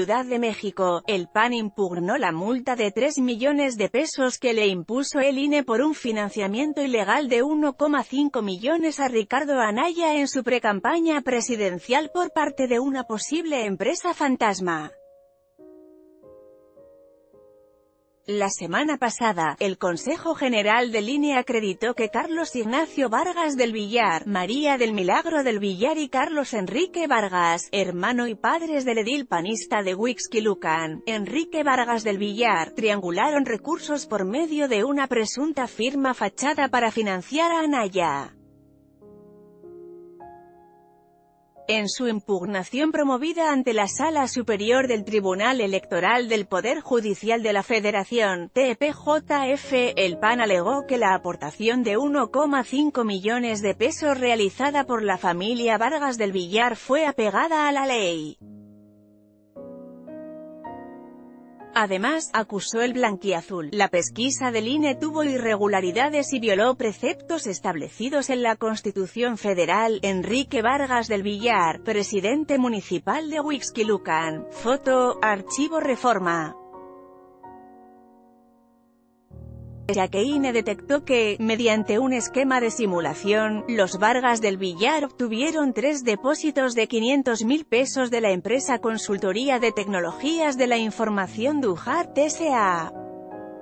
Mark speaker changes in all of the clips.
Speaker 1: Ciudad de México, el PAN impugnó la multa de 3 millones de pesos que le impuso el INE por un financiamiento ilegal de 1,5 millones a Ricardo Anaya en su precampaña presidencial por parte de una posible empresa fantasma. La semana pasada, el Consejo General de Línea acreditó que Carlos Ignacio Vargas del Villar, María del Milagro del Villar y Carlos Enrique Vargas, hermano y padres del edil panista de Huixquilucan, Enrique Vargas del Villar, triangularon recursos por medio de una presunta firma fachada para financiar a Anaya. En su impugnación promovida ante la Sala Superior del Tribunal Electoral del Poder Judicial de la Federación, TPJF, el PAN alegó que la aportación de 1,5 millones de pesos realizada por la familia Vargas del Villar fue apegada a la ley. Además, acusó el blanquiazul. La pesquisa del INE tuvo irregularidades y violó preceptos establecidos en la Constitución Federal. Enrique Vargas del Villar, presidente municipal de Huixquilucan. Foto, Archivo Reforma. INE detectó que, mediante un esquema de simulación, los Vargas del Villar obtuvieron tres depósitos de 500 mil pesos de la empresa Consultoría de Tecnologías de la Información Duhart S.A.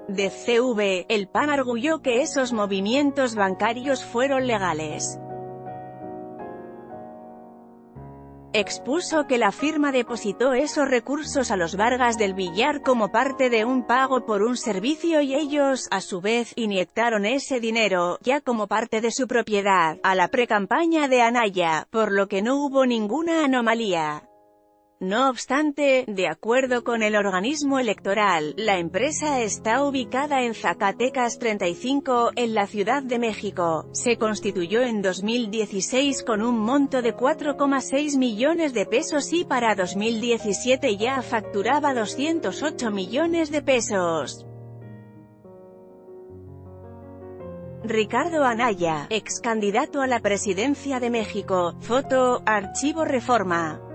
Speaker 1: De CV, el PAN arguyó que esos movimientos bancarios fueron legales. Expuso que la firma depositó esos recursos a los Vargas del Villar como parte de un pago por un servicio y ellos, a su vez, inyectaron ese dinero, ya como parte de su propiedad, a la precampaña de Anaya, por lo que no hubo ninguna anomalía. No obstante, de acuerdo con el organismo electoral, la empresa está ubicada en Zacatecas 35, en la Ciudad de México. Se constituyó en 2016 con un monto de 4,6 millones de pesos y para 2017 ya facturaba 208 millones de pesos. Ricardo Anaya, ex candidato a la presidencia de México, foto, archivo reforma.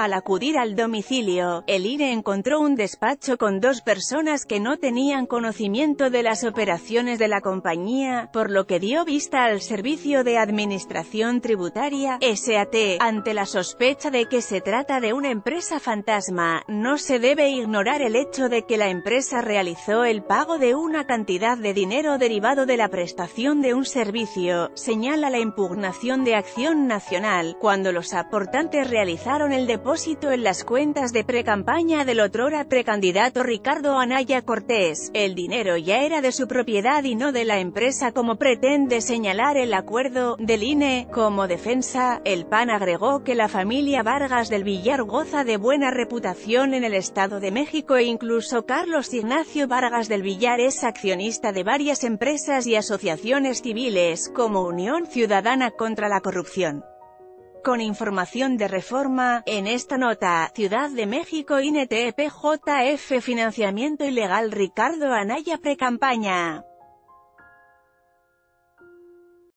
Speaker 1: Al acudir al domicilio, el IRE encontró un despacho con dos personas que no tenían conocimiento de las operaciones de la compañía, por lo que dio vista al Servicio de Administración Tributaria, SAT, ante la sospecha de que se trata de una empresa fantasma, no se debe ignorar el hecho de que la empresa realizó el pago de una cantidad de dinero derivado de la prestación de un servicio, señala la impugnación de Acción Nacional, cuando los aportantes realizaron el depósito en las cuentas de pre-campaña del otrora precandidato Ricardo Anaya Cortés. El dinero ya era de su propiedad y no de la empresa como pretende señalar el acuerdo del INE. Como defensa, el PAN agregó que la familia Vargas del Villar goza de buena reputación en el Estado de México e incluso Carlos Ignacio Vargas del Villar es accionista de varias empresas y asociaciones civiles, como Unión Ciudadana contra la Corrupción. Con información de reforma, en esta nota, Ciudad de México INETPJF Financiamiento Ilegal Ricardo Anaya Precampaña